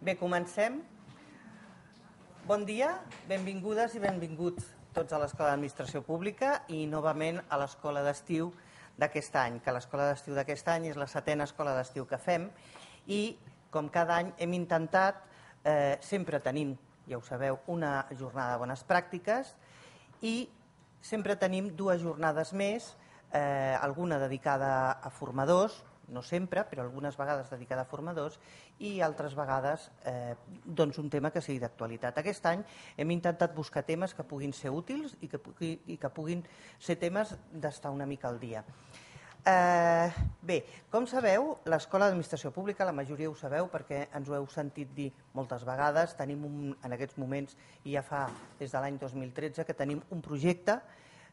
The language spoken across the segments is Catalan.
Bé, comencem. Bon dia, benvingudes i benvinguts tots a l'Escola d'Administració Pública i novament a l'Escola d'Estiu d'aquest any, que l'Escola d'Estiu d'aquest any és la setena Escola d'Estiu que fem i, com cada any, hem intentat, eh, sempre tenim, ja ho sabeu, una jornada de bones pràctiques i sempre tenim dues jornades més, eh, alguna dedicada a formadors, no sempre, però algunes vegades dedicada a formadors i altres vegades eh, doncs un tema que sigui d'actualitat. Aquest any hem intentat buscar temes que puguin ser útils i que, pugui, i que puguin ser temes d'estar una mica al dia. Eh, bé, com sabeu, l'Escola d'Administració Pública, la majoria ho sabeu perquè ens ho heu sentit dir moltes vegades, tenim un, en aquests moments, i ja fa des de l'any 2013, que tenim un projecte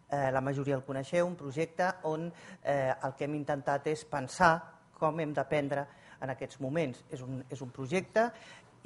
eh, la majoria el coneixeu, un projecte on eh, el que hem intentat és pensar com hem d'aprendre en aquests moments. És un, és un projecte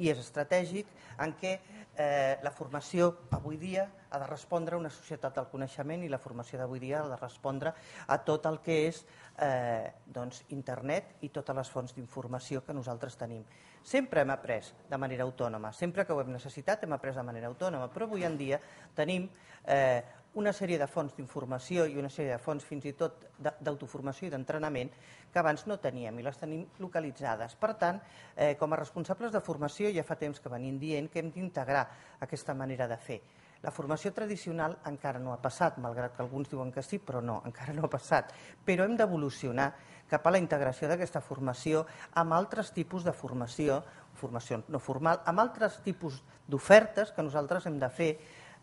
i és estratègic en què eh, la formació avui dia ha de respondre a una societat del coneixement i la formació d'avui dia ha de respondre a tot el que és eh, doncs, internet i totes les fonts d'informació que nosaltres tenim. Sempre hem après de manera autònoma, sempre que ho hem necessitat hem après de manera autònoma, però avui en dia tenim eh, una sèrie de fonts d'informació i una sèrie de fonts fins i tot d'autoformació i d'entrenament que abans no teníem i les tenim localitzades. Per tant, eh, com a responsables de formació ja fa temps que venim dient que hem d'integrar aquesta manera de fer. La formació tradicional encara no ha passat, malgrat que alguns diuen que sí, però no, encara no ha passat. Però hem d'evolucionar cap a la integració d'aquesta formació amb altres tipus de formació, formació no formal, amb altres tipus d'ofertes que nosaltres hem de fer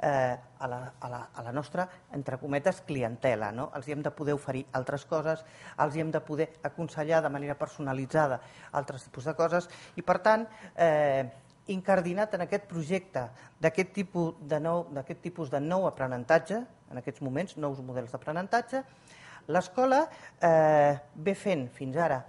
eh, a, la, a, la, a la nostra, entre cometes, clientela. No? Els hi hem de poder oferir altres coses, els hi hem de poder aconsellar de manera personalitzada altres tipus de coses i, per tant, eh, incardinat en aquest projecte d'aquest tipus, de nou, tipus de nou aprenentatge, en aquests moments, nous models d'aprenentatge, l'escola eh, ve fent fins ara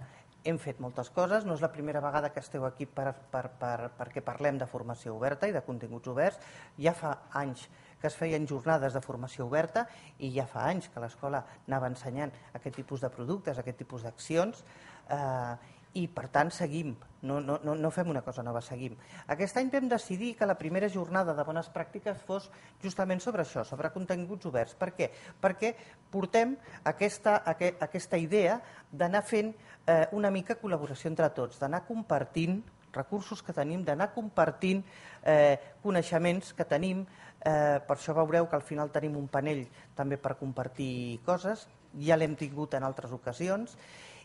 hem fet moltes coses, no és la primera vegada que esteu aquí per, per, per, perquè parlem de formació oberta i de continguts oberts. Ja fa anys que es feien jornades de formació oberta i ja fa anys que l'escola anava ensenyant aquest tipus de productes, aquest tipus d'accions. Eh, i per tant seguim, no, no, no fem una cosa nova, seguim. Aquest any vam decidir que la primera jornada de bones pràctiques fos justament sobre això, sobre continguts oberts. Per què? Perquè portem aquesta, aquesta idea d'anar fent eh, una mica col·laboració entre tots, d'anar compartint recursos que tenim, d'anar compartint eh, coneixements que tenim, eh, per això veureu que al final tenim un panell també per compartir coses, ja l'hem tingut en altres ocasions,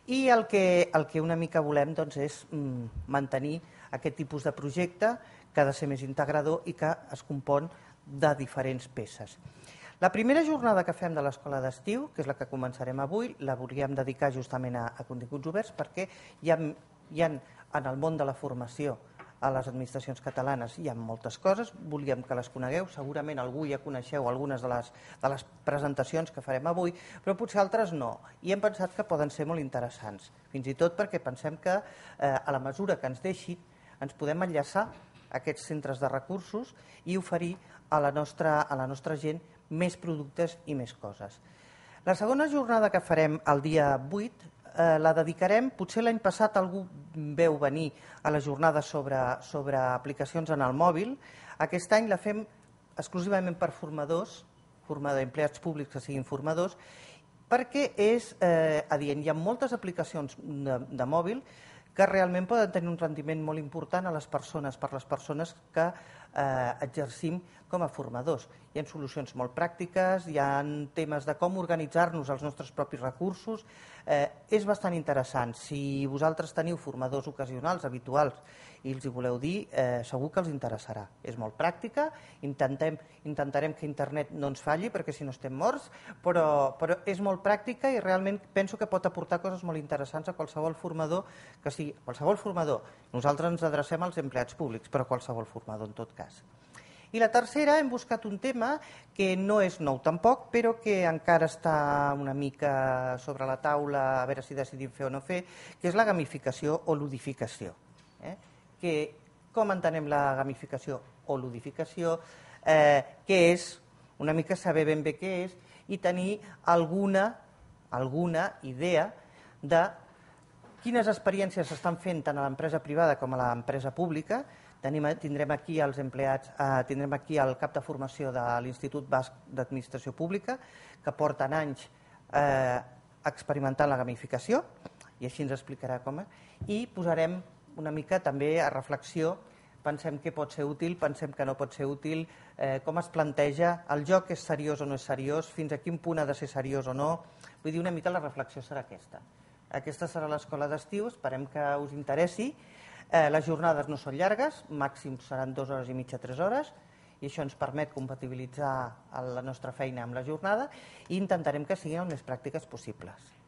i el que, el que una mica volem doncs, és mm, mantenir aquest tipus de projecte que ha de ser més integrador i que es compon de diferents peces. La primera jornada que fem de l'escola d'estiu, que és la que començarem avui, la volíem dedicar justament a, a continguts oberts perquè hi ha, hi ha en el món de la formació a les administracions catalanes hi ha moltes coses, volíem que les conegueu, segurament algú ja coneixeu algunes de les, de les presentacions que farem avui, però potser altres no, i hem pensat que poden ser molt interessants, fins i tot perquè pensem que eh, a la mesura que ens deixi ens podem enllaçar aquests centres de recursos i oferir a la nostra, a la nostra gent més productes i més coses. La segona jornada que farem el dia 8 eh, la dedicarem, potser l'any passat algú veu venir a la jornada sobre, sobre aplicacions en el mòbil, aquest any la fem exclusivament per formadors, formadors, empleats públics que siguin formadors, perquè és eh, adient. Hi ha moltes aplicacions de, de mòbil que realment poden tenir un rendiment molt important a les persones, per les persones que eh, exercim com a formadors. Hi ha solucions molt pràctiques, hi ha temes de com organitzar-nos els nostres propis recursos. Eh, és bastant interessant. Si vosaltres teniu formadors ocasionals, habituals, i els hi voleu dir, eh, segur que els interessarà. És molt pràctica, intentem, intentarem que internet no ens falli perquè si no estem morts, però, però és molt pràctica i realment penso que pot aportar coses molt interessants a qualsevol formador, que sigui qualsevol formador. Nosaltres ens adrecem als empleats públics, però qualsevol formador en tot cas. I la tercera, hem buscat un tema que no és nou tampoc, però que encara està una mica sobre la taula, a veure si decidim fer o no fer, que és la gamificació o ludificació. Eh? que com entenem la gamificació o ludificació, eh, què és, una mica saber ben bé què és, i tenir alguna, alguna idea de quines experiències s'estan fent tant a l'empresa privada com a l'empresa pública. Tenim, tindrem aquí els empleats, eh, tindrem aquí el cap de formació de l'Institut Basc d'Administració Pública, que porten anys eh, experimentant la gamificació, i així ens explicarà com, i posarem una mica també a reflexió pensem que pot ser útil, pensem que no pot ser útil, eh, com es planteja, el joc és seriós o no és seriós, fins a quin punt ha de ser seriós o no. Vull dir, una mica la reflexió serà aquesta. Aquesta serà l'escola d'estiu, esperem que us interessi. Eh, les jornades no són llargues, màxim seran dues hores i mitja, tres hores, i això ens permet compatibilitzar la nostra feina amb la jornada i intentarem que siguin el més pràctiques possibles.